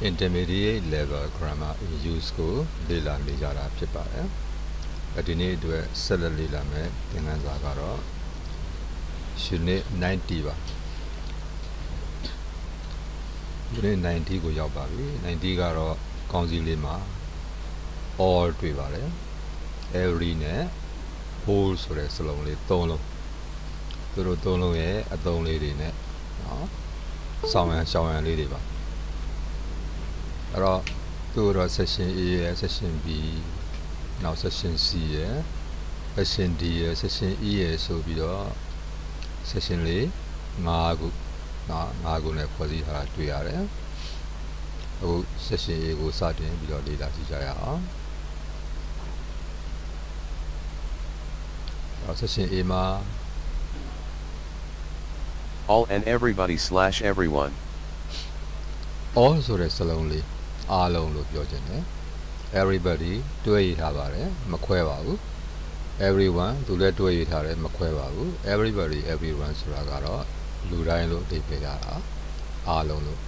intermediate level grammar in use ကိုလေ့လာနေကြတာဖြစ်ပါတယ်။ဒီနေ့အတွက်ဆက်လက်လေ့လာမယ်သင်ခန်းစာကတော့ unit 90ပါ။ unit 90ကိုရောက်ပါပြီ။90ကတော့ကောင်းစီလေးမှာ all တွေ့ပါတယ်။ every နဲ့ whole ဆိုတဲ့စလုံးလေး၃လုံးသူတို့၃လုံးရဲ့အသုံးလေးတွေနဲ့နော်ဆောင်းရန်ရှောင်းရန်လေးတွေပါ အဲ့တော့သူတို့ session A ရယ် session B နောက် session C ရယ် session D ရယ် session E ရယ်ဆိုပြီးတော့ session လေး၅ခုနော်၅ခုနဲ့ဖွဲ့စည်းထားတာတွေ့ရတယ်အခု session A ကိုစတင်ပြီးတော့လေ့လာကြည့်ကြရအောင်အဲ့ session A မှာ all and everybody slash everyone, all ဆိုတဲ့စလုံးလေး အားလုံးလို့ပြောခြင်းတယ် everybody တွဲရထားပါတယ်မခွဲပါဘူး everyone သူလည်းတွဲရထားတယ်မခွဲပါဘူး everybody everyone ဆိုတာကတော့လူတိုင်းလို့အဓိပ္ပာယ်ရတာအားလုံးလို့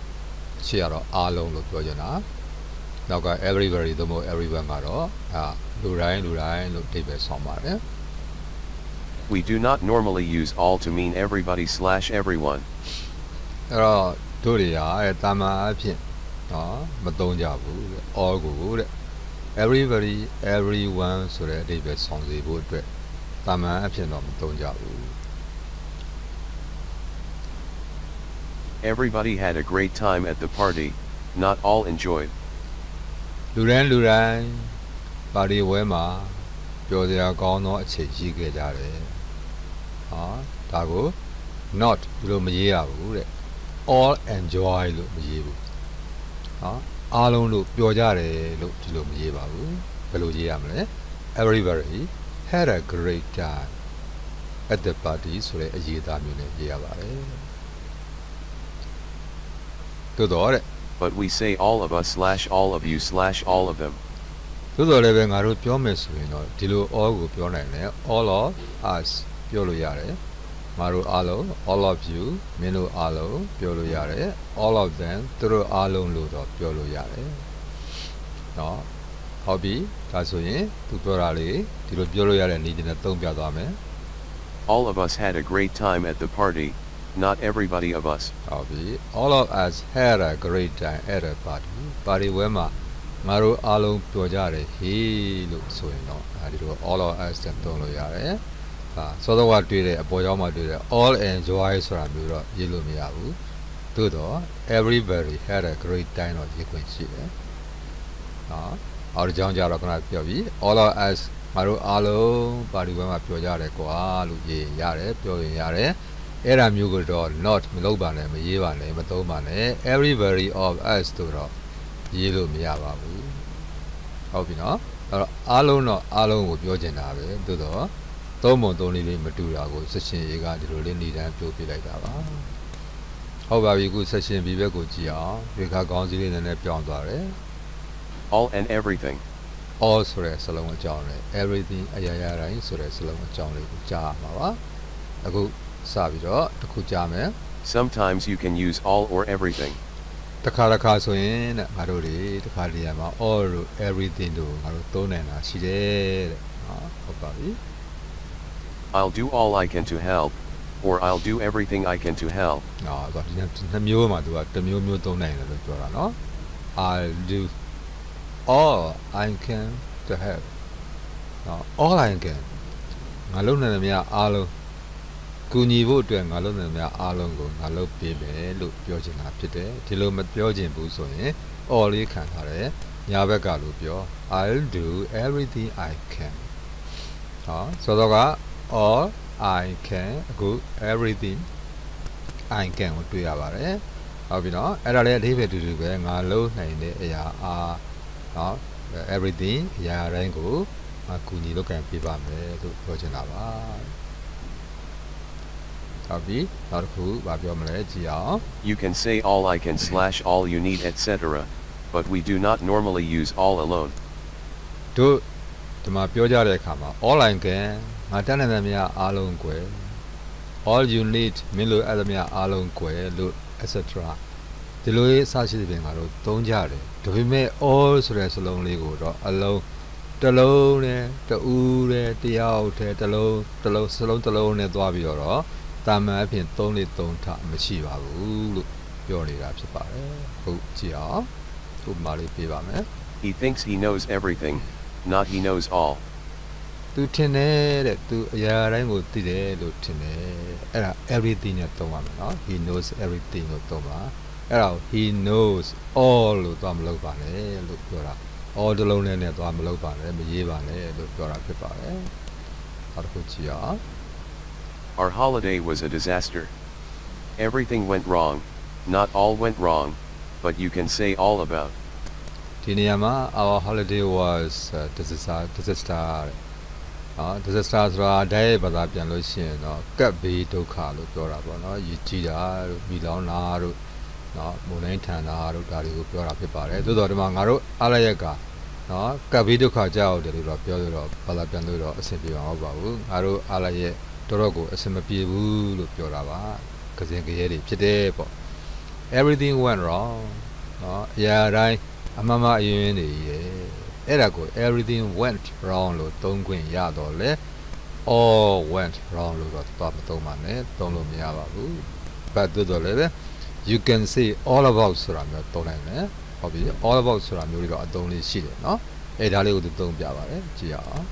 ရှေ့ကတော့အားလုံးလို့ပြောခြင်းတာနောက်က everybody သို့မဟုတ် everyone ကတော့အာလူတိုင်းလူတိုင်းလို့အဓိပ္ပာယ်ဆောင်ပါတယ် we do not normally use all to mean everybody slash everyone. အဲ့တော့တို့တွေကအဲတာမန်အဖြစ် နော်မသုံးကြဘူးတဲ့ all ကိုတဲ့ everybody everyone ဆိုတဲ့အဓိပ္ပာယ်ဆောင်စေဖို့အတွက်တာမန်အဖြစ်တော့မသုံးကြဘူး Everybody had a great time at the party, not all enjoyed. လူတိုင်းလူတိုင်းပါတီဝဲမှာပျော်စရာကောင်းသောအချိန်ရှိခဲ့ကြတယ်ဟာဒါကို not ဒီလိုမရေးရဘူးတဲ့ all enjoy လို့မရေးဘူး ဟာအားလုံးလို့ပြောကြတယ်လို့ဒီလိုမရေးပါဘူးဘယ်လိုရေးရမလဲ everybody had a great time at the party ဆိုတဲ့အရေးသားမျိုးနဲ့ရေးရပါတယ်သို့တော့တဲ့ But we say all of us slash all of you slash all of them. သို့တော်လည်းပဲငါတို့ပြောမယ်ဆိုရင်တော့ဒီလို all ကိုပြောနိုင်တယ် all of us ပြောလို့ရတယ် ငါတို့အားလုံး all of you မင်းတို့အားလုံးပြောလို့ရတယ် all of them သူတို့အားလုံးလို့တော့ပြောလို့ရတယ်เนาะဟုတ်ပြီဒါဆိုရင်သူပြောတာလေးဒီလိုပြောလို့ရတဲ့နည်းနဲ့သုံးပြသွားမယ် All of us had a great time at the party, not everybody of us. ဟုတ်ပြီ all of us had a great time at a party party ဝဲမှာငါတို့အားလုံးပျော်ကြတယ်ဟေးလို့ဆိုရင်တော့အဲဒီလို all of us တဲ့သုံးလို့ရတယ်ဟာ စောစောကတွေ့တဲ့အပေါ်ကြောင်းမှာတွေ့တဲ့ all enjoy ဆိုတာမျိုးတော့ရေးလို့မရဘူးသို့တော့ everybody had a great time တော့ရေးခွင့်ရှိတယ်နော်အော်ဒီကြောင်းကြတော့ခဏပြောပြီး all of us ငါတို့အားလုံးပါတီဝဲမှာပျော်ကြတယ်ကွာလို့ရေးရင်ရတယ်ပြောရင်ရတယ်အဲ့ဒါမျိုးကတော့ not မလုပ်ပါနဲ့မရေးပါနဲ့မသုံးပါနဲ့ everybody of us တို့တော့ရေးလို့မရပါဘူးဟုတ်ပြီနော်အဲ့တော့အားလုံးတော့အားလုံးကိုပြောချင်တာပဲသို့တော့ သုံးပုံသုံးလေးလေးမတူတာကို section A ကဒီလိုလေးနေတန်းပြောပြလိုက်တာပါဟုတ်ပါပြီအခု section B ဘက်ကိုကြည့်အောင်ဒီခါကောင်းစီလေးနည်းနည်းပြောင်းသွားတယ် All and everything. all ဆိုတဲ့စလုံးအကြောင်းလေး everything အရာရာတိုင်းဆိုတဲ့စလုံးအကြောင်းလေးကိုကြားရမှာပါအခုစပြီးတော့တစ်ခုကြားမယ် Sometimes you can use all or everything. တစ်ခါတစ်ခါဆိုရင်တဲ့ငါတို့တွေတစ်ခါတည်းရမှာ all တို့ everything တို့ငါတို့သုံးနိုင်တာရှိတယ်တဲ့နော်ဟုတ်ပါပြီ I'll do all I can to help, or I'll do everything I can to help. နော်ဆိုတော့ဒီနှစ်မျိုးမှာသူကတစ်မျိုးမျိုးသုံးနိုင်တယ်လို့ပြောတာနော် I'll do all I can to help နော် all I can ငါလုပ်နိုင်တယ်များအားလုံးကူညီဖို့အတွက်ငါလုပ်နိုင်တယ်များအားလုံးကိုငါလုပ်ပေးမယ်လို့ပြောချင်တာဖြစ်တယ်ဒီလိုမပြောချင်ဘူးဆိုရင် all လေးခံထားတယ်ညာဘက်ကလို့ပြော I'll do everything I can ဟောဆိုတော့က all I can အခု everything I can ကိုတွေ့ရပါတယ်ဟုတ်ပြီနော်အဲ့ဒါလည်းအသေးပဲတူတူပဲငါလုံးနိုင်တဲ့အရာအားနော် everything အရာတိုင်းကိုငါကူညီလုပ်ကံပေးပါမယ်လို့ပြောချင်တာပါဟုတ်ပြီနောက်တစ်ခုဗာပြောမလဲကြည့်အောင် You can say all I can slash all you need etc. But we do not normally use all alone. တို့ဒီမှာပြောကြတဲ့အခါမှာ online က ငါတတ်နိုင်တဲ့များအားလုံးကွယ် all you need မင်းလိုအဲ့ဒါများအားလုံးကွယ်လို့ etc ဒီလိုရေးအစရှိတဲ့ပြင်ကတော့သုံးကြတယ်ဒါပေမဲ့ all ဆိုတဲ့စလုံးလေးကိုတော့အလုံးတစ်လုံးနဲ့တူးနဲ့တယောက်တည်းတစ်လုံးတစ်လုံးစလုံးတစ်လုံးနဲ့သွားပြီးတော့တာမန်အပြင်3လေး3ထမရှိပါဘူးလို့ပြောနေတာဖြစ်ပါတယ်ဟုတ်ကြည့်အောင်ဥပမာလေးပြပါမယ် He thinks he knows everything, not he knows all. သူထင်တယ်တဲ့သူအရာတိုင်းကိုသိတယ်လို့ထင်တယ်အဲ့ဒါ everything နဲ့သုံးပါမယ်နော် he knows everything လို့သုံးပါအဲ့ဒါကို he knows all လို့သွားမလုပ်ပါနဲ့လို့ပြောတာ all တစ်လုံးနဲ့နဲ့သွားမလုပ်ပါနဲ့မရေးပါနဲ့လို့ပြောတာဖြစ်ပါတယ်နောက်တစ်ခုကြည့်အောင် Our holiday was a disaster. Everything went wrong, not all went wrong, but you can say all about. ဒီနေရာမှာ our holiday was uh, disaster disaster တဲ့ နော် disaster ဆိုတာဓာတ်ရဲ့ဘာသာပြန်လို့ရှိရင်တော့ကပ်ဘေးဒုက္ခလို့ပြောတာပေါ့နော်ရည်ကြည်တာတို့မိလောင်တာတို့နော်မုန်တိုင်းထန်တာတို့ဒါတွေကိုပြောတာဖြစ်ပါတယ်သို့တော်ဒီမှာငါတို့အားရရက်ကနော်ကပ်ဘေးဒုက္ခကြောက်တယ်လို့တော့ပြောလို့တော့ဘာသာပြန်လို့တော့အဆင်ပြေမှာမဟုတ်ပါဘူးငါတို့အားရရက်တော်တော်ကိုအဆင်မပြေဘူးလို့ပြောတာပါကစင်ကြရဲတွေဖြစ်တယ်ပေါ့ everything went wrong နော်အရာတိုင်းအမှန်မှအရင်ရင်နေရဲ့ အဲ့ဒါကို everything went wrong လို့သုံးခွင့်ရတော့လေ all went wrong လို့တော့တော့မသုံးပါနဲ့သုံးလို့မရပါဘူး but တို့တော့လည်းပဲ you can say all about ဆိုတာမျိုးသုံးနိုင်တယ်ဟုတ်ပြီ all about ဆိုတာမျိုးတွေတော့အသုံးလေးရှိတယ်နော်အဲ့ဒါလေးကိုသူသုံးပြပါတယ်ကြည့်ရအောင်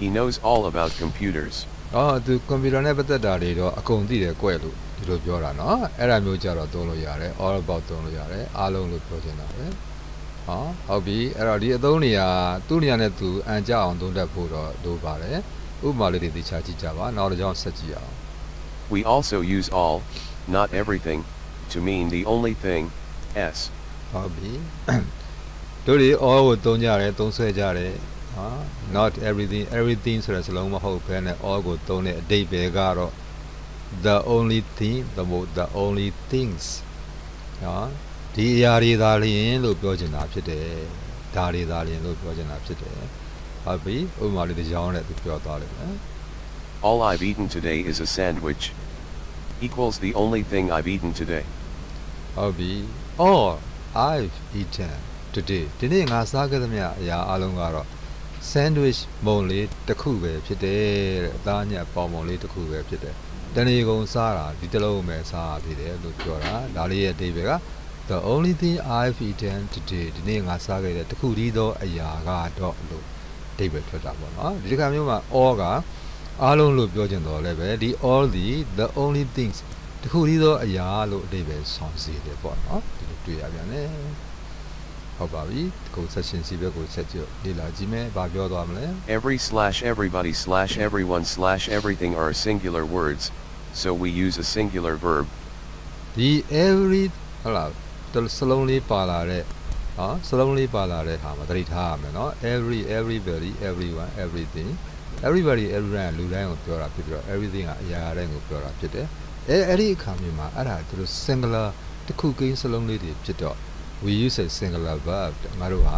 He knows all about computers. အော်သူကွန်ပျူတာနဲ့ပတ်သက်တာတွေတော့အကုန်သိတယ်ကွဲလို့ဒီလိုပြောတာနော်အဲ့ဒါမျိုးကြတော့သုံးလို့ရတယ် all about သုံးလို့ရတယ်အားလုံးလို့ပြောချင်တာပဲ ဟောဟုတ်ပြီအဲ့တော့ဒီအသုံးတွေကသူ့နေရာနဲ့သူအန်ကြအောင်သုံးတတ်ဖို့တော့လိုပါတယ်ဥပမာလေးတွေသိချာကြည့်ကြပါနောက်တစ်ကြောင်းဆက်ကြည့်အောင် We also use all, not everything, to mean the only thing, s. ဟုတ်ပြီတို့တွေ all ကိုသုံးကြတယ်သုံးဆွဲကြတယ်ဟာ not everything everything ဆိုတဲ့စလုံးမဟုတ်ဘဲနဲ့ all ကိုသုံးတဲ့အဓိပ္ပာယ်ကတော့ the only thing the mo- the only things နော် ဒီအရာတွေသာလျင်လို့ပြောချင်တာဖြစ်တယ်ဒါတွေသာလျင်လို့ပြောချင်တာဖြစ်တယ်ဟုတ်ပြီဥပမာလေးတစ်ကြောင်းနဲ့သူပြောသွားတယ်နော် All I've eaten today is a sandwich. Equals the only thing I've eaten today. ဟုတ်ပြီ all i've eaten today ဒီနေ့ငါစားခဲ့သမျှအရာအလုံးကတော့ sandwich မုံလေးတစ်ခုပဲဖြစ်တယ်တဲ့အသားညက်ပေါင်မုံလေးတစ်ခုပဲဖြစ်တယ်တဏီကုံစားတာဒီတစ်လုံးပဲစားရသေးတယ်လို့ပြောတာဒါလေးရဲ့အဓိပ္ပာယ်က the only thing i've eaten today ဒီနေ့ငါစားခဲ့တဲ့တစ်ခုတည်းသောအရာကတော့လို့အဓိပ္ပာယ်ထွက်တာပေါ့နော်ဒီတစ်ခါမျိုးမှာ all ကအားလုံးလို့ပြောချင်တော့လည်းပဲဒီ all ဒီ the only things တခုတည်းသောအရာလို့အဓိပ္ပာယ်ဆောင်စေတယ်ပေါ့နော်ဒီလိုတွေ့ရပြန်တယ်ဟုတ်ပါပြီကို session စီဘက်ကိုဆက်ကြည့်လေ့လာကြည့်မယ်ဘာပြောသွားမလဲ Every slash everybody slash everyone slash everything are singular words, so we use a singular verb. ဒီ every ဟုတ်လားတ စ်စလုံးလေးပါလာတဲ့ဟောစလုံးလေးပါလာတဲ့ဟာမှာသတိထားရမယ်နော် every everybody everyone everything everybody everyone လူတိုင်းကိုပြောတာဖြစ်ပြီးတော့ everything ကအရာတိုင်းကိုပြောတာဖြစ်တယ်အဲအဲ့ဒီအခါမျိုးမှာအဲ့ဒါသူတို့ singular တစ်ခုကိန်းစလုံးလေးတွေဖြစ်တော့ we use a singular verb တဲ့ငါတို့ဟာ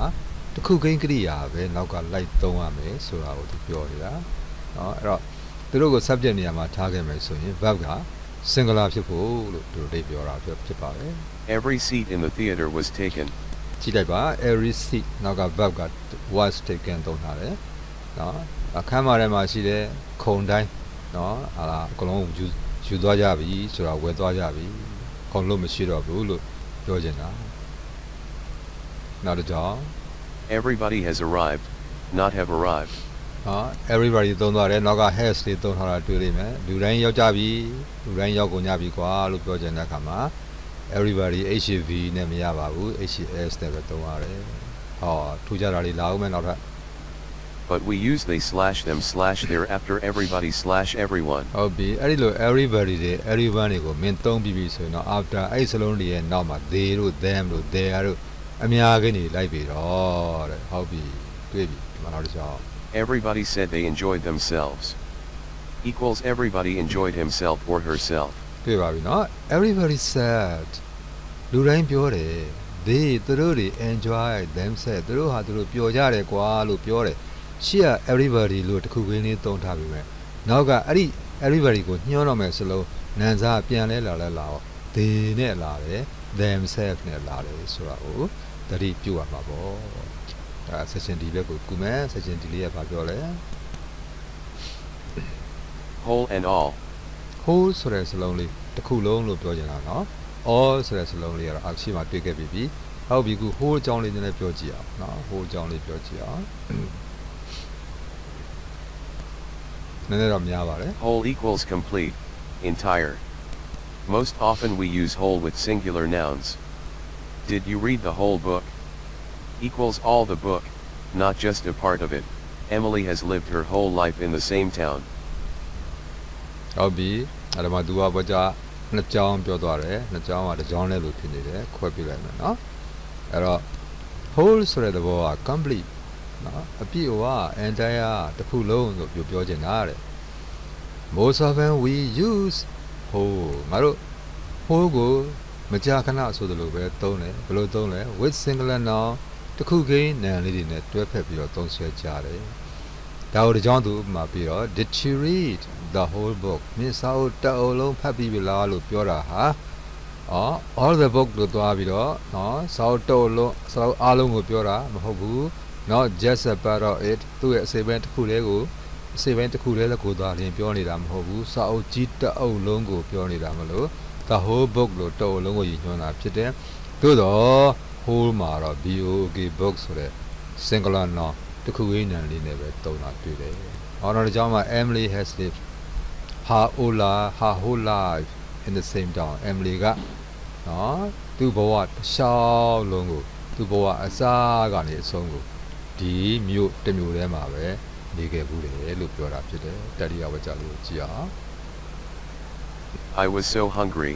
တစ်ခုကိန်းကရိယာပဲနောက်ကလိုက်သုံးရမယ်ဆိုတာကိုသူပြောနေတာเนาะအဲ့တော့သူတို့ကို subject နေရာမှာထားခဲ့မယ်ဆိုရင် verb က singular ဖြစ်ဖို့လို့သူတို့တွေပြောတာဖြစ်ဖြစ်ပါတယ် Every seat in the theater was taken. ကြည့်လိုက်ပါ every seat နောက်က verb က was taken သုံးထားတယ်။နော်အခန်းမထဲမှာရှိတဲ့ခုံတိုင်းနော်ဟာအကလုံးယူယူသွားကြပြီဆိုတာဝယ်သွားကြပြီ။ခုံလို့မရှိတော့ဘူးလို့ပြောချင်တာ။နောက်တစ်ကြောင် Everybody has arrived not have arrived ဟာ everybody သုံးသွားတယ်နောက်က has တွေသုံးထားတာတွေ့လိမ့်မယ်လူတိုင်းရောက်ကြပြီလူတိုင်းရောက်ကုန်ကြပြီကွာလို့ပြောချင်တဲ့အခါမှာ everybody HV နဲ့မရပါဘူး HS နဲ့ပဲသုံးရတယ်ဟောထူကြတာလေးလာအောင်မယ်နောက်ထပ် But we use they slash them slash their after everybody slash everyone. ဟုတ်ပြီအဲ့ဒီလို everybody တွေ everyone တွေကိုမင်းသုံးပြီးပြီဆိုရင်တော့ after အဲ့ဒီစလုံးတွေရဲ့နောက်မှာ they တို့ them တို့ their တို့အများကြီးနေလိုက်ပြီတော့တဲ့ဟုတ်ပြီတွေ့ပြီဒီမှာနောက်တစ်ချောင်း Everybody said they enjoyed themselves. Equals everybody enjoyed himself or herself. တွေ့ပါပြီเนาะ everybody said လူတိုင်းပြောတယ် they သူတို့တွေ enjoy themselves သူတို့ဟာသူတို့ပျော်ကြတယ်ကွာလို့ပြောတယ်ရှေ့က everybody လို့တစ်ခုခင်းလေးသုံးထားပြီမဲ့နောက်ကအဲ့ဒီ everybody ကိုညှိုးတော့မယ်ဆိုလို့နန်စာပြန်လဲလာလဲလာတော့ they နဲ့လာတယ် themselves နဲ့လာတယ်ဆိုတာကိုသတိပြုရမှာပေါ့ဒါ section D ဘက်ကိုကူမယ် section D လေးကဘာပြောလဲ whole and all, whole ဆိုတဲ့စလုံးလေးတစ်ခုလုံးလို့ပြောကြတာနော် all ဆိုတဲ့စလုံးလေးကတော့အရှိမတွေ့ခဲ့ပြီပြီဟုတ်ပြီခု whole အကြောင်းလေးနည်းနည်းပြောကြည့်အောင်နော် whole အကြောင်းလေးပြောကြည့်အောင်နည်းနည်းတော့များပါတယ် whole equals complete entire. Most often we use whole with singular nouns. Did you read the whole book? Equals all the book not just a part of it. Emily has lived her whole life in the same town. ဟုတ်ပြီအဲ့ဒါမှသူကဘောကြနှစ်ကြောင်းပြောသွားတယ်နှစ်ကြောင်းကတစ်ကြောင်းလဲလို့ဖြစ်နေတယ်ခွဲပြလိုက်မယ်နော်အဲ့တော့ whole ဆိုတဲ့သဘောက complete နော်အပြည့်အဝ entire တစ်ခုလုံးဆိုပြောပြောချင်တာတဲ့ most often we use whole ငါတို့ whole ကိုမကြာခဏဆိုသလိုပဲသုံးတယ်ဘယ်လိုသုံးလဲ with singular noun တစ်ခုကိန်းနံလေးတွေနဲ့တွဲဖက်ပြီးတော့သုံးဆွဲကြတယ်ဒါတို့ကြောင့်သူဥပမာပြီးတော့ did she read the whole book မင်းစာအုပ်တစ်အုပ်လုံးဖတ်ပြီးပြီလားလို့ပြောတာဟာအော် all the book လို့သွားပြီးတော့နော်စာအုပ်တစ်အုပ်လုံးစာအုပ်အားလုံးကိုပြောတာမဟုတ်ဘူး not just a part of it သူ့ရဲ့အစိပ်ပိုင်းတစ်ခုလေးကိုအစိပ်ပိုင်းတစ်ခုလေးကိုသွားရင်ပြောနေတာမဟုတ်ဘူးစာအုပ်ကြီးတစ်အုပ်လုံးကိုပြောနေတာမလို့ the whole book လို့တစ်အုပ်လုံးကိုရည်ညွှန်းတာဖြစ်တယ်သို့တော့ whole မှာတော့ BOK book ဆိုတဲ့ singular noun တစ်ခုရင်းနံလေးနဲ့ပဲသုံးတာတွေ့တယ်။ဟောတော့ဒီကြောင့်မှာ Emily has lived her whole life her whole life in the same town Emily ကနော်သူ့ဘဝတစ်လျှောက်လုံးကိုသူ့ဘဝအစားကနေအဆုံးကိုဒီမြို့တစ်မြို့ထဲမှာပဲနေခဲ့ဘူးတယ်လို့ပြောတာဖြစ်တယ်။တတိယဝကြလေးကိုကြည့်အောင် I was so hungry,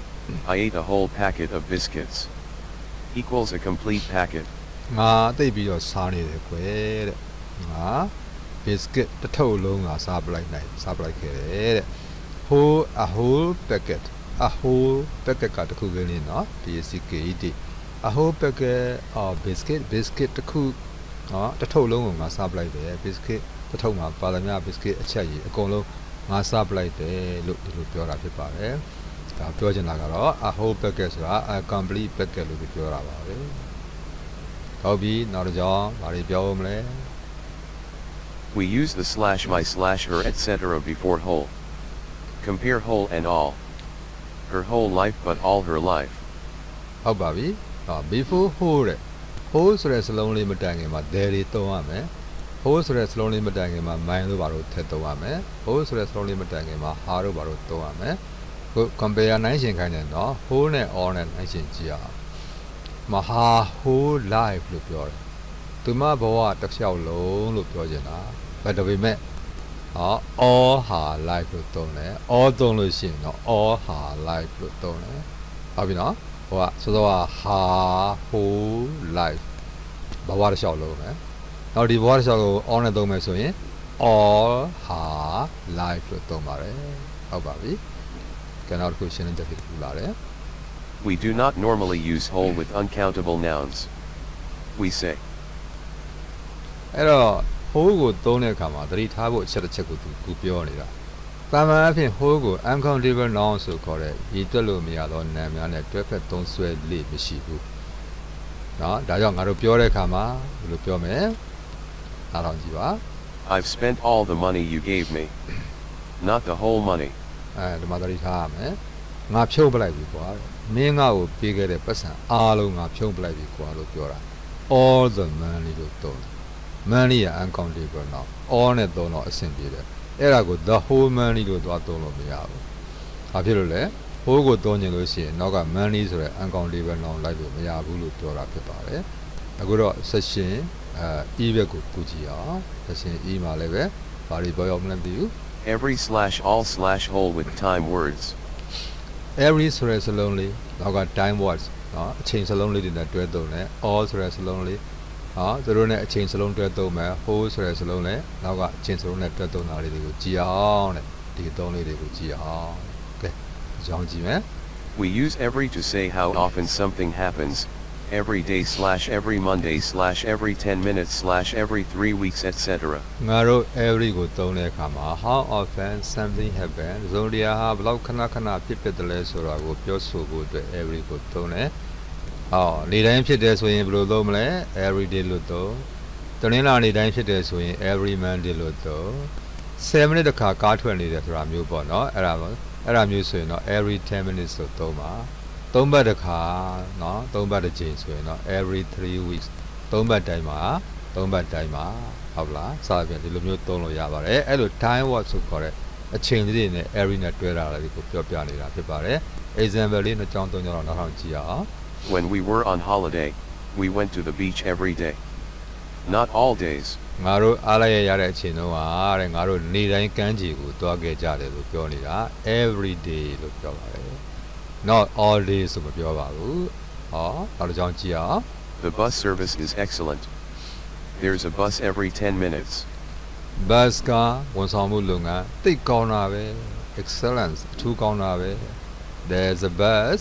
I ate a whole packet of biscuits. Equals a complete packet. ငါတိတ်ပြီးတော့စားနေတယ်ကွယ်တဲ့ငါ biscuit တစ်ထုပ်လုံးငါစားပလိုက်နိုင်စားပလိုက်ခဲ့တယ်တဲ့ whole a whole packet a whole packet ကတခုပဲလေနော် PSKED a whole packet of biscuit biscuit တခုနော်တစ်ထုပ်လုံးကိုငါစားပလိုက်တယ် biscuit. တစ်ထုပ်မှာပါလာမြ biscuit အချက်ကြီးအကုန်လုံးငါစားပလိုက်တယ်လို့ဒီလိုပြောတာဖြစ်ပါတယ်ဒါပြောချင်တာကတော့ a whole packet ဆိုတာ a complete packet လို့ပြောတာပါပဲဟုတ်ပြီနောက်တစ်ကြောင်ဘာတွေပြောဦးမလဲ We use the slash my slash her etc before whole Compare whole and all. Her whole life but all her life. ဟုတ်ပါပြီဟာ before whole တဲ့ whole ဆိုတဲ့စလုံးလေးမတိုင်ခင်မှာ there တွေသုံးရမယ် whole ဆိုတဲ့စလုံးလေးမတိုင်ခင်မှာ mine လို့ဘာလို့ထည့်သုံးရမယ် whole ဆိုတဲ့စလုံးလေးမတိုင်ခင်မှာ har လို့ဘာလို့သုံးရမယ်ခု compare နိုင်ရှင်ခိုင်းတယ်နော် whole နဲ့ all နဲ့နိုင်ရှင်ကြည့်အောင်မဟာ whole life လို့ပြောတယ်သူမဘဝတစ်လျှောက်လုံးလို့ပြောချင်တာဘာတပေမဲ့ ဟော all her life လို့သုံးတယ် all သုံးလို့ရှိရင်တော့ all her life လို့သုံးတယ်ဟုတ်ပြီနော်ဟိုကဆိုတော့ her whole life ဘဝတစ်လျှောက်လုံးပဲနောက်ဒီဘဝတစ်လျှောက်ကို all နဲ့သုံးမယ်ဆိုရင် all her life လို့သုံးပါတယ်ဟုတ်ပါပြီကဲနောက်တစ်ခုရှင်းလင်းချက်ဖြစ်လာတယ် We do not normally use whole with uncountable nouns. We say, အဲ့တော့ whole ကိုသုံးတဲ့အခါမှာသတိထားဖို့အချက်တစ်ချက်ကိုသူသူပြောနေတာတာမန်အဖြစ် whole ကို uncountable noun ဆိုခေါ်တဲ့ရည်တွက်လို့မရသောနာမ်များနဲ့တွဲဖက်သုံးဆွဲလေ့မရှိဘူးเนาะဒါကြောင့်ငါတို့ပြောတဲ့အခါမှာဘယ်လိုပြောမလဲအားလုံးကြည့်ပါ I've spent all the money you gave me. Not the whole money. အဲဒီမှာသတိထားရမယ်ငါဖြုတ်ပလိုက်ပြီကွာမင်းငါ့ကိုပေးခဲ့တဲ့ပတ်စံအားလုံးငါဖြုတ်ပလိုက်ပြီကွာလို့ပြောတာ all the money လို့သုံးတယ် money ရ uncountable တော့ all နဲ့သုံးတော့အဆင်ပြေတယ်အဲ့ဒါကို the whole money လို့သွားသုံးလို့မရဘူးဘာဖြစ်လို့လဲ whole ကိုသုံးခြင်းလို့ရှိရင်နောက်က money ဆိုတဲ့ uncountable noun လိုက်လို့မရဘူးလို့ပြောတာဖြစ်ပါတယ်အခုတော့ section အဲ e ဘက်ကိုကူကြည့်အောင် section e မှာလည်းပဲဘာတွေပြောရမလဲမသိဘူး every slash all slash whole with time words every ဆိုတဲ့စလုံးလေးနောက်က time words နော်အချိန်စလုံးလေးတွေနဲ့တွဲသုံးတယ် all ဆိုတဲ့စလုံးလေး ဟာသူတို့နဲ့အချိန်စလုံးတွဲသုံးမယ် whole ဆိုတဲ့စလုံးနဲ့နောက်ကအချိန်စလုံးနဲ့တွဲသုံးတာလေးတွေကိုကြည့်အောင်တဲ့ဒီအသုံးလေးတွေကိုကြည့်အောင်ကဲအကြောင်းကြည့်မယ် We use every to say how often something happens, every day slash every Monday slash every 10 minutes slash every 3 weeks etc. ငါတို့ every ကိုသုံးတဲ့အခါမှာ how often something happen ဇုံတရားဟာဘယ်လောက်ခဏခဏဖြစ်ဖြစ်တယ်လဲဆိုတာကိုပြောဆိုဖို့အတွက် every ကိုသုံးတယ် အော်နေတိုင်းဖြစ်တယ်ဆိုရင်ဘယ်လိုသုံးမလဲ every day လို့သုံးတနင်္လာနေ့တိုင်းဖြစ်တယ်ဆိုရင် every monday လို့သုံး7 minute တခါကားထွက်နေတယ်ဆိုတာမျိုးပေါ့နော်အဲ့ဒါပေါ့အဲ့ဒါမျိုးဆိုရင်တော့ every 10 minutes လို့သုံးပါသုံးဘတ်တခါနော်သုံးဘတ်တစ်ချိန်ဆိုရင်တော့ every 3 weeks သုံးဘတ်တိုင်းမှာသုံးဘတ်တိုင်းမှာဟုတ်လားစသဖြင့်ဒီလိုမျိုးသုံးလို့ရပါတယ်အဲ့လို time watch ဆိုခေါ်တဲ့အချိန်လေးတွေနဲ့ every နဲ့တွဲတာလေးကိုပြောပြနေတာဖြစ်ပါတယ် example လေးနှစ်ကြောင်းသုံးကြောင်းတော့နောက်ထောင်ကြည့်အောင် When we were on holiday, we went to the beach every day. Not all days. ငါတို့အားလိုက်ရရတဲ့အချိန်တုန်းကတဲ့ငါတို့နေတိုင်းကမ်းခြေကိုတွားခဲ့ကြတယ်လို့ပြောနေတာ every day လို့ပြောပါတယ် not all day ဆိုမပြောပါဘူးဟောနောက်တစ်ကြောင်းကြည့်အောင် The bus service is excellent. There's a bus every 10 minutes. bus ကဝန်ဆောင်မှုလုပ်ငန်းတိတ်ကောင်းတာပဲ excellence အထူးကောင်းတာပဲ there's a bus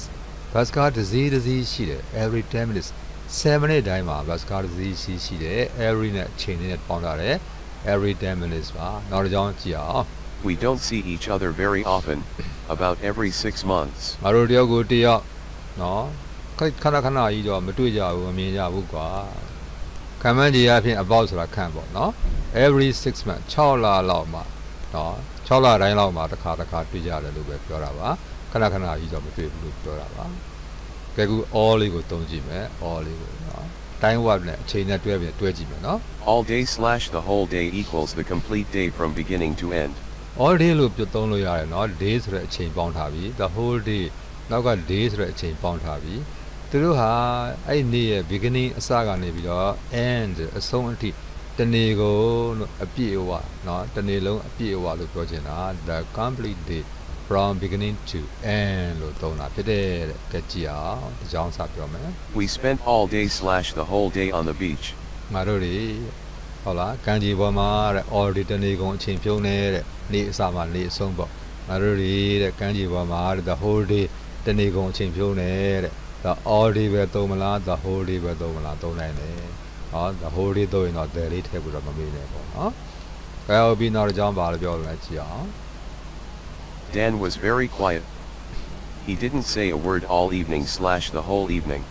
bus ကတစ်စီးတစ်စီးရှိတယ် every 10 minutes 7 minute တိုင်းမှာ bus ကတစ်စီးရှိရှိတယ် every နဲ့အချိန်နဲ့ပေါင်းထားတယ် every 10 minutes ပါနောက်တစ်ကြောင်းကြည့်အောင် We don't see each other very often, about every 6 months. ငါတို့တယောက်ကိုတယောက်နော်ခက်ခဏခဏကြီးတော့မတွေ့ကြဘူးမမြင်ကြဘူးကွာခံမှန်းကြီးအဖြစ် about ဆိုတာခံပေါ့နော် every 6 month 6လလောက်မှာနော်6လတိုင်းလောက်မှာတစ်ခါတစ်ခါတွေ့ကြတယ်လို့ပဲပြောတာပါ ခဏခဏကြီးတော့မတွေ့ဘူးလို့ပြောတာပါကဲကူ all လေးကိုသုံးကြည့်မယ် all လေးကိုနော် time warp နဲ့အချိန်နဲ့တွဲပြီးတွဲကြည့်မယ်နော် All day slash the whole day equals the complete day from beginning to end. all day လို့ပြောသုံးလို့ရတယ်เนาะ day ဆိုတဲ့အချိန်ပေါင်းထားပြီး the whole day နောက်က day ဆိုတဲ့အချိန်ပေါင်းထားပြီးသူတို့ဟာအဲ့ဒီနေ့ရဲ့ beginning အစကနေပြီးတော့ end အဆုံးအထိတနေ့ကုန်လို့အပြည့်အဝเนาะတနေ့လုံးအပြည့်အဝလို့ပြောချင်တာ the complete day from beginning to end လို့သုံးတာဖြစ်တယ်တဲ့ကြည့်ကြည့်အောင်ဒီကြောင်းစပြောမယ် We spent all day slash the whole day on the beach. ငါတို့တွေဟုတ်လားကံကြီးပေါ်မှာတဲ့ all day တနေ့ကုန်အချိန်ဖြုံးနေတဲ့နေ့အစမှနေ့အဆုံးပေါ့ငါတို့တွေတဲ့ကံကြီးပေါ်မှာတဲ့ the whole day တနေ့ကုန်အချိန်ဖြုံးနေတဲ့ the all day ပဲသုံးမလား the whole day ပဲသုံးမလားသုံးနိုင်တယ်ဟော the whole day သုံးရင်တော့ the လေးထည့်ပြီးတော့မမေ့နဲ့ပေါ့နော်ဘယ်ဟုတ်ပြီးနောက်တစ်ကြောင်းပါလို့ပြောလို့လည်းကြည့်အောင် Dan was very quiet. He didn't say a word all evening slash the whole evening.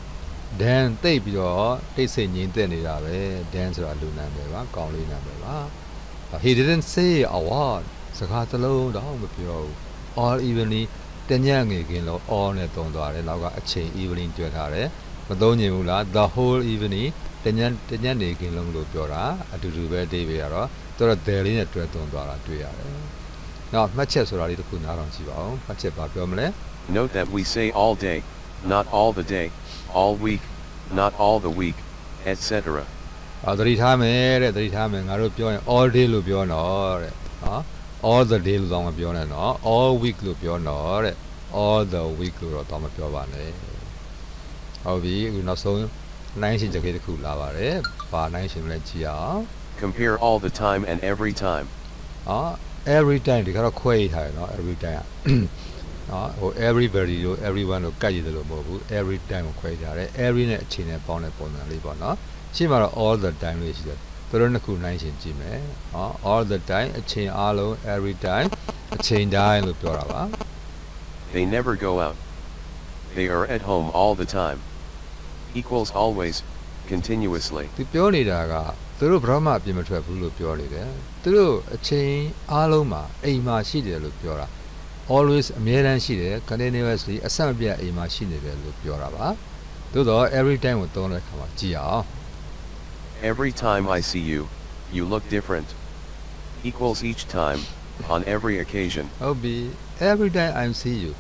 Dan တိတ်ပြီးတော့တိတ်ဆိတ်ငြိမ်သက်နေတာပဲ Dan ဆိုတာလူနာမည်ပါကောင်းလေးနာမည်ပါ he didn't say a word စကားတစ်လုံးတော့မပြောဘူး all evening တညငယ်ကင်းလို့ all နဲ့သုံးသွားတယ်နောက်ကအချိန် evening တွေ့ထားတယ်မသုံးညင်ဘူးလား the whole evening တညတညနေကင်းလုံးလို့ပြောတာအတူတူပဲအဓိပ္ပာယ်ကတော့သူတို့ there လေးနဲ့တွဲသုံးသွားတာတွေ့ရတယ် နောက်မှတ်ချက်ဆိုတာလေးတစ်ခုနားထောင်ကြည့်ပါဦးမှတ်ချက်ပါပြောမလဲ Note that we say all day, not all the day, all week, not all the week, etc. အာသတိထားမယ်တဲ့သတိထားမယ်ငါတို့ပြောရင် all day လို့ပြောတော့တဲ့နော် all the day လို့တော့မပြောနဲ့နော် all week လို့ပြောတော့တဲ့ all the week လို့တော့တော့မပြောပါနဲ့ဟုတ်ပြီအခုနောက်ဆုံးနိုင်ရှင်ကြကိတစ်ခုလာပါတယ်ဘာနိုင်ရှင်မလဲကြည့်အောင် Compare all the time and every time. နော် every time ဒီကတော့ခွဲရထားတယ်နော် every time อ่ะနော်ဟို everybody လို့ everyone လို့ကတ်ရတယ်လို့မဟုတ်ဘူး every time ကိုခွဲထားတယ် every နဲ့အချိန်နဲ့ပေါင်းတဲ့ပုံစံလေးပေါ့နော်ရှင်းမှာတော့ all the time လို့ရှိတယ်သူတို့နှစ်ခုနိုင်ရှင်ကြည့်မယ်နော် all the time အချိန်အားလုံး every time အချိန်တိုင်းလို့ပြောတာပါ They never go out. They are at home all the time. Equals always, continuously. သူပြောနေတာက သူတို့ဘရမအပြင်မထွက်ဘူးလို့ပြောနေတယ်သူတို့အချိန်အားလုံးမှာအိမ်မှာရှိတယ်လို့ပြောတာ always အမြဲတမ်းရှိတယ် continuously အဆက်မပြတ်အိမ်မှာရှိနေတယ်လို့ပြောတာပါသို့တော့ every time ကိုသုံးတဲ့အခါမှာကြည့်အောင် Every time I see you, you look different. Equals each time, on every occasion. ဟုတ်ပြီ every time I see you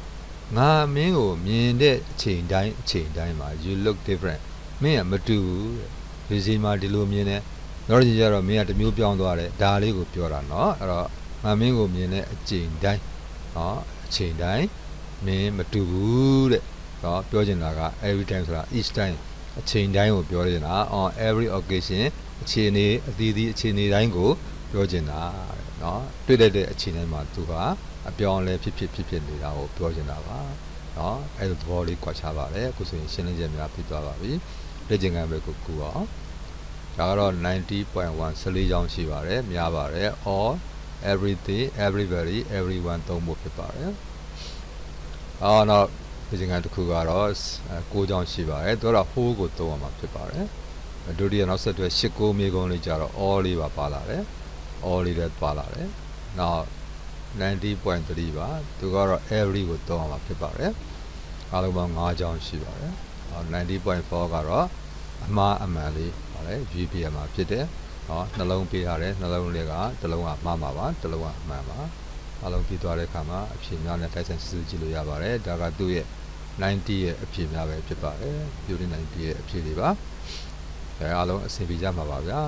ငါမင်းကိုမြင်တဲ့အချိန်တိုင်းအချိန်တိုင်းမှာ you look different မင်းကမတူဘူးတဲ့ဒီစီမှာဒီလိုမြင်တယ် နောက်တစ်ချိန်ကျတော့မင်းကတစ်မျိုးပြောင်းသွားတယ်ဒါလေးကိုပြောတာเนาะအဲ့တော့ငါမင်းကိုမြင်တဲ့အချိန်တိုင်းเนาะအချိန်တိုင်းမင်းမတူဘူးတဲ့เนาะပြောချင်တာက every time ဆိုတာ each time အချိန်တိုင်းကိုပြောချင်တာ on every occasion အချိန်နေအသီးသီးအချိန်နေတိုင်းကိုပြောချင်တာတဲ့เนาะတွေ့တဲ့တဲ့အချိန်တိုင်းမှာသူကအပြောင်းအလဲဖြစ်ဖြစ်ဖြစ်ဖြစ်နေတာကိုပြောချင်တာပါเนาะအဲ့လိုသဘောလေးကွာခြားပါတယ်အခုဆိုရင်ရှင်းလင်းချက်များပြီးသွားပါပြီလက်ကျင်ကံပဲကိုကူအောင် ဒါကတော့90.1 14ချောင်းရှိပါတယ်များပါတယ် all everything everybody everyone သုံးဖို့ဖြစ်ပါတယ်အော်တော့ဒီငါတစ်ခုကတော့6ကြောင်းရှိပါတယ်သူကတော့ whole ကိုသုံးရမှာဖြစ်ပါတယ်ဒုတိယနောက်ဆက်တွဲ8 9မြေကုန်းလေးကြတော့ all လေးပါပါလာတယ် all လေးလည်းပါလာတယ်နောက်90.3ပါသူကတော့ every ကိုသုံးရမှာဖြစ်ပါတယ်အားလုံးပေါင်း5ကြောင်းရှိပါတယ်90.4ကတော့အမှားအမှန်လေး ပါတယ် VPN မှာဖြစ်တယ်ဟောနှလုံးပေးရတယ်နှလုံးလေးကတစ်လုံးကမှားမှာပါတစ်လုံးကအမှန်ပါအားလုံးပြီးသွားတဲ့အခါမှာအဖြေများနဲ့တိုက်ဆိုင်စစ်စစ်ကြည့်လို့ရပါတယ်ဒါကသူ့ရဲ့90ရဲ့အဖြေများပဲဖြစ်ပါတယ် Beauty 90ရဲ့အဖြေတွေပါအဲအားလုံးအဆင်ပြေကြမှာပါဗျာ